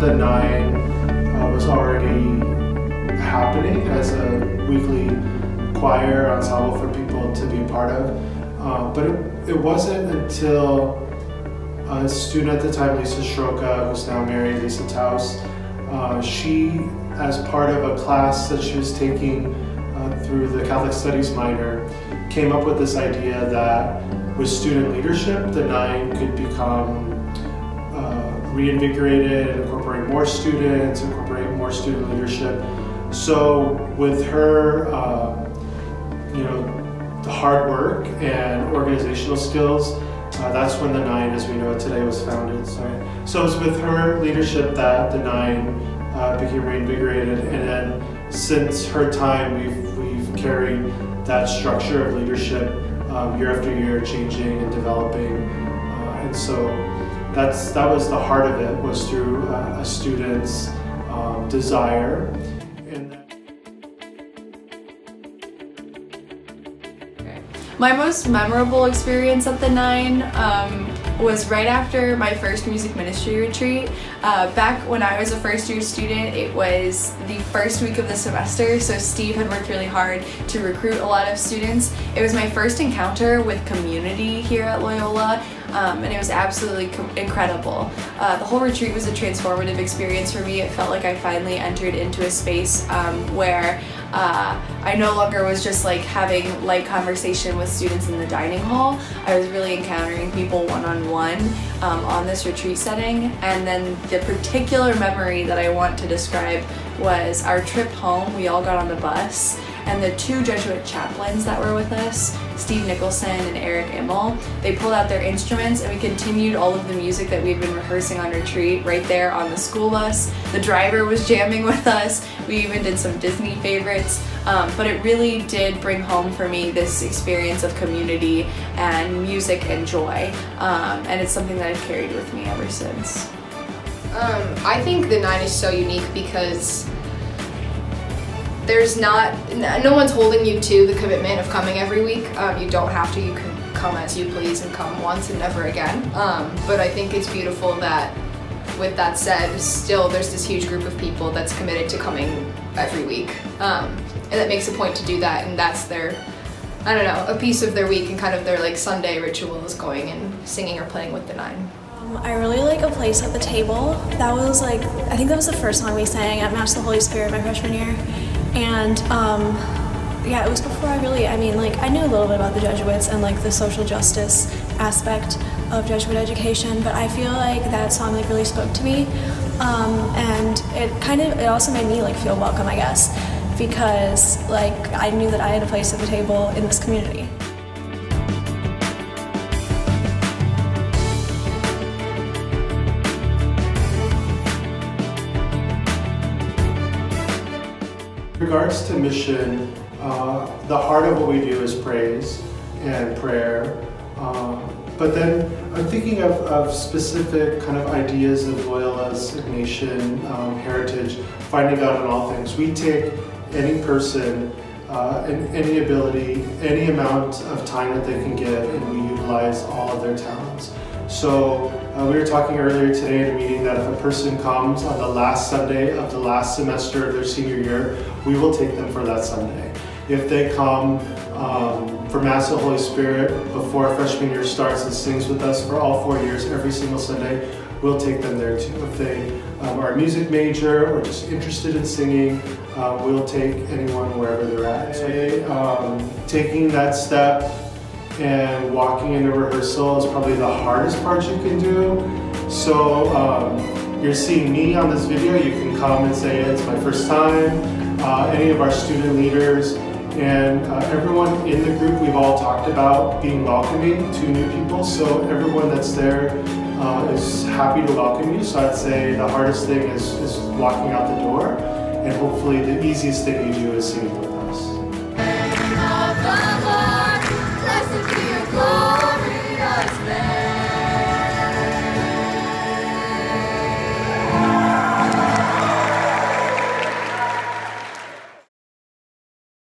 the nine uh, was already happening as a weekly choir ensemble for people to be a part of. Uh, but it, it wasn't until a student at the time, Lisa Sroka, who's now married, Lisa Taus, uh, she, as part of a class that she was taking uh, through the Catholic Studies minor, came up with this idea that with student leadership, the nine could become uh, reinvigorated and incorporate more students, incorporate more student leadership. So with her, uh, you know, the hard work and organizational skills, uh, that's when the Nine, as we know it today, was founded. Sorry. So it was with her leadership that the Nine uh, became reinvigorated, and then since her time, we've we've carried that structure of leadership um, year after year, changing and developing, uh, and so that's that was the heart of it was through uh, a student's um, desire and My most memorable experience at the Nine um, was right after my first music ministry retreat. Uh, back when I was a first year student, it was the first week of the semester, so Steve had worked really hard to recruit a lot of students. It was my first encounter with community here at Loyola, um, and it was absolutely incredible. Uh, the whole retreat was a transformative experience for me. It felt like I finally entered into a space um, where uh, I no longer was just like having light conversation with students in the dining hall. I was really encountering people one-on-one -on, -one, um, on this retreat setting. And then the particular memory that I want to describe was our trip home. We all got on the bus and the two Jesuit chaplains that were with us, Steve Nicholson and Eric Immel, they pulled out their instruments and we continued all of the music that we'd been rehearsing on retreat right there on the school bus. The driver was jamming with us. We even did some Disney favorites. Um, but it really did bring home for me this experience of community and music and joy. Um, and it's something that I've carried with me ever since. Um, I think the Nine is so unique because there's not, no one's holding you to the commitment of coming every week. Um, you don't have to, you can come as you please and come once and never again. Um, but I think it's beautiful that with that said, still there's this huge group of people that's committed to coming every week. Um, and that makes a point to do that and that's their, I don't know, a piece of their week and kind of their like Sunday ritual is going and singing or playing with the nine. Um, I really like A Place at the Table. That was like, I think that was the first song we sang at Mass of the Holy Spirit my freshman year. And um, yeah, it was before I really, I mean, like, I knew a little bit about the Jesuits and like the social justice aspect of Jesuit education, but I feel like that song like really spoke to me. Um, and it kind of, it also made me like feel welcome, I guess, because like I knew that I had a place at the table in this community. regards to mission, uh, the heart of what we do is praise and prayer. Um, but then I'm thinking of, of, specific kind of ideas of Loyola's Ignatian um, heritage, finding God in all things. We take any person uh, and any ability, any amount of time that they can give, and we utilize all of their talents. So uh, we were talking earlier today in a meeting that if a person comes on the last Sunday of the last semester of their senior year, we will take them for that Sunday. If they come um, for Mass of the Holy Spirit before freshman year starts and sings with us for all four years, every single Sunday, we'll take them there too. If they um, are a music major or just interested in singing, uh, we'll take anyone wherever they're at. So, um, taking that step and walking into rehearsal is probably the hardest part you can do. So um, you're seeing me on this video, you can come and say it's my first time. Uh, any of our student leaders and uh, everyone in the group, we've all talked about being welcoming to new people. So everyone that's there uh, is happy to welcome you. So I'd say the hardest thing is, is walking out the door and hopefully the easiest thing you do is singing